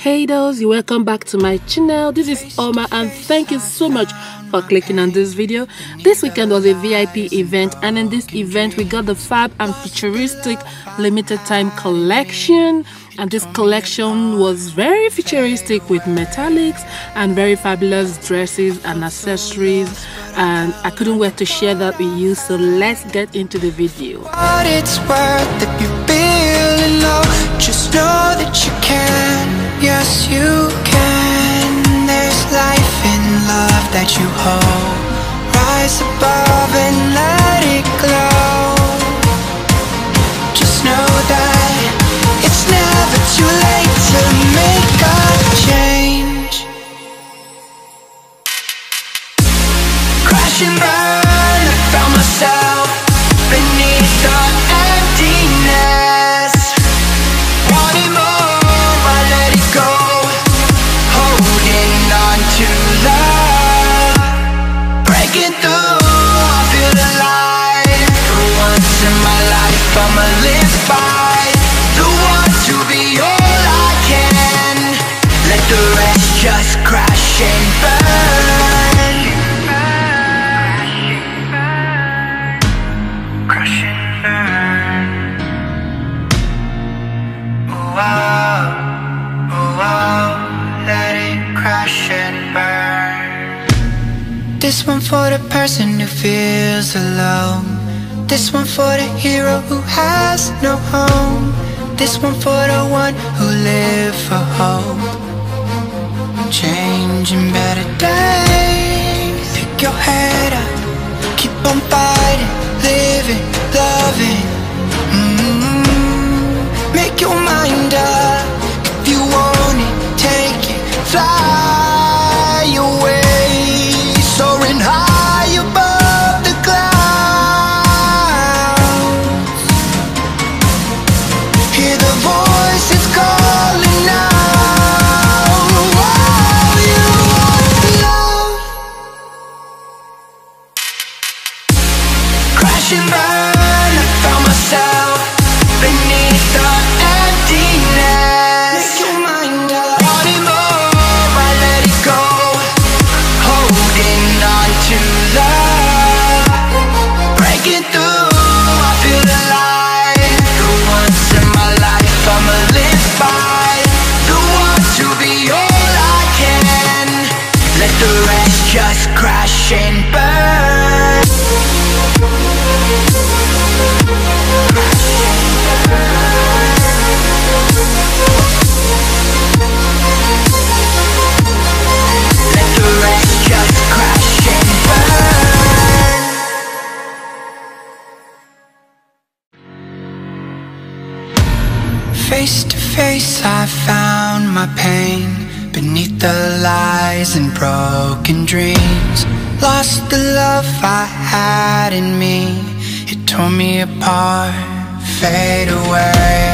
Hey those, you welcome back to my channel. This is Oma and thank you so much for clicking on this video. This weekend was a VIP event and in this event we got the Fab and Futuristic limited time collection and this collection was very futuristic with metallics and very fabulous dresses and accessories and I couldn't wait to share that with you so let's get into the video. just know that you can yes you can. There's life in love that you hold. Rise above and let it glow. Just know that It's never too late to make a change This one for the person who feels alone. This one for the hero who has no home. This one for the one who live for hope. Changing better days. Pick your head up, keep on fighting Living, Beneath the lies and broken dreams Lost the love I had in me. It tore me apart, fade away.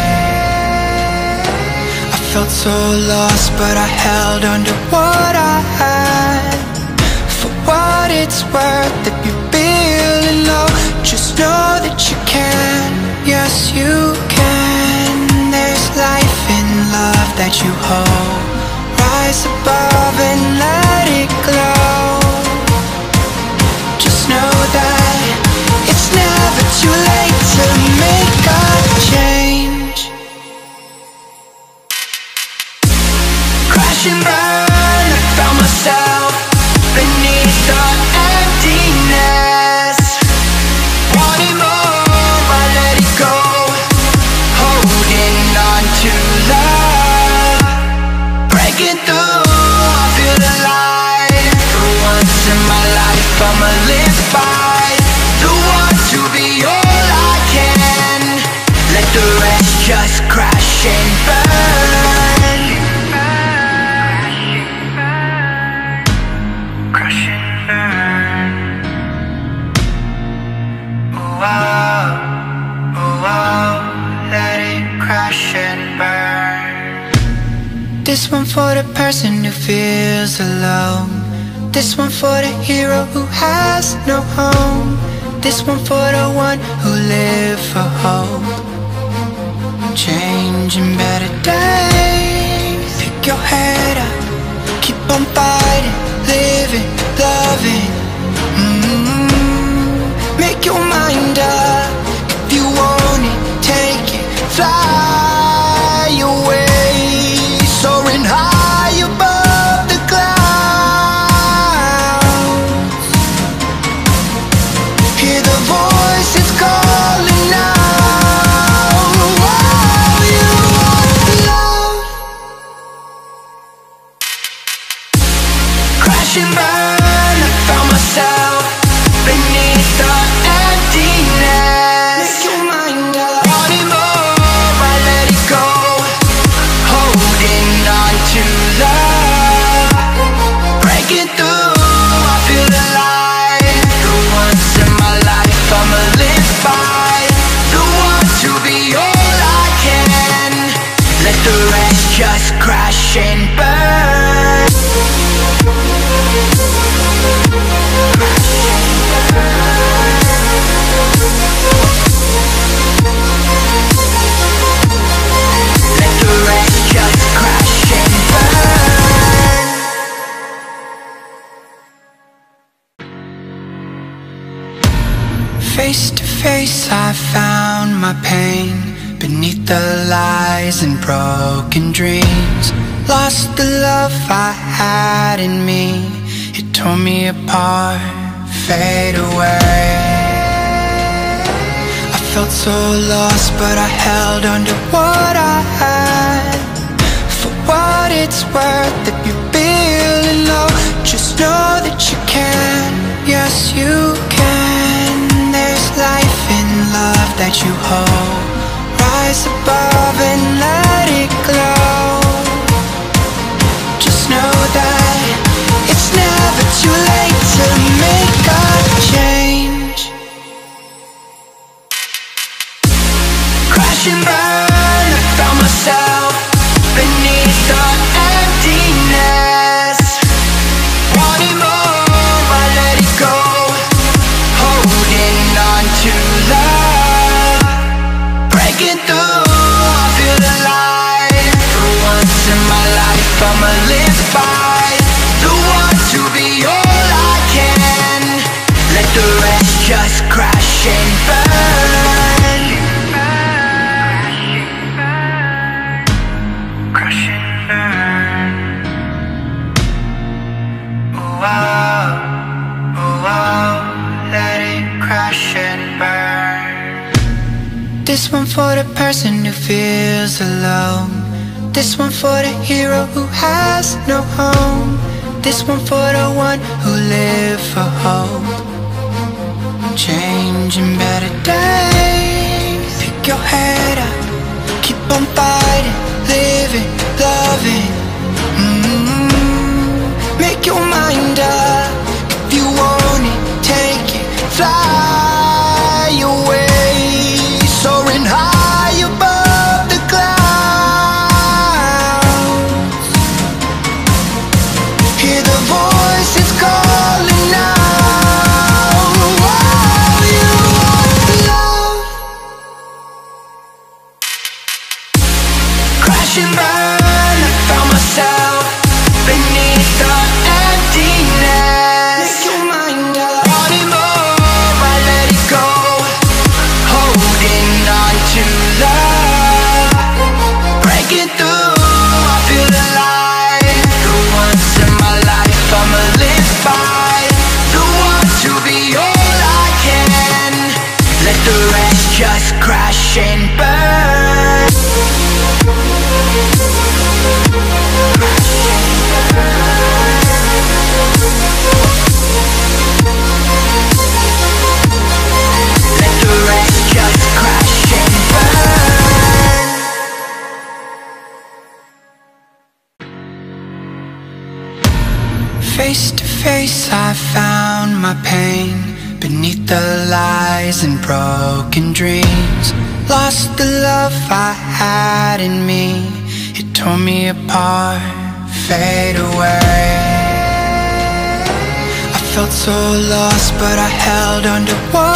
I felt so lost but I held on to what I had. For what it's worth if you're feeling low Just know that you can, yes you can. There's life in love that you hold above and let it glow Just know that it's never too late to make a change. Crash and I'ma The want to be all I can. Let the rest just crash and burn. Crash and burn. Oh, oh. Let it crash and burn. This one for the person who feels alone This one for the hero who has no home. This one for the one who live for hope. Changing better days. Pick your head up, keep on fighting, living, loving. Mm-hmm. Make your mind up found my pain beneath the lies and broken dreams. Lost the love I had in me, it tore me apart, fade away. I felt so lost, but I held on to what I had. For what it's worth, if you're feeling low, just know that you can. Yes, you that you hold. Rise above and let it glow. Just know that it's never too late to make a For once in my life, I'ma live by. The to be all I can. Let the rest just crash and burn. Crash and burn. Oh, oh, one for the person who feels alone. This one for the hero who has no home. This one for the one who live for hope. Changing Face to face, I found my pain beneath the lies and broken dreams. Lost the love I had in me, it tore me apart, fade away. I felt so lost, but I held on to what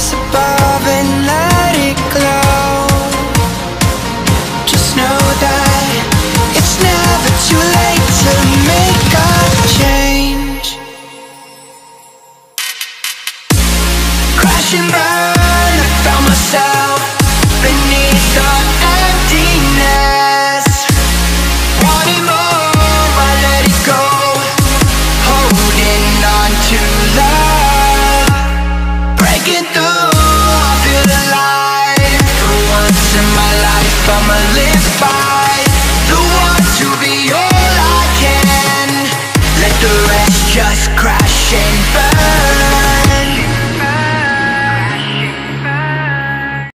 Rise